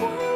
Swan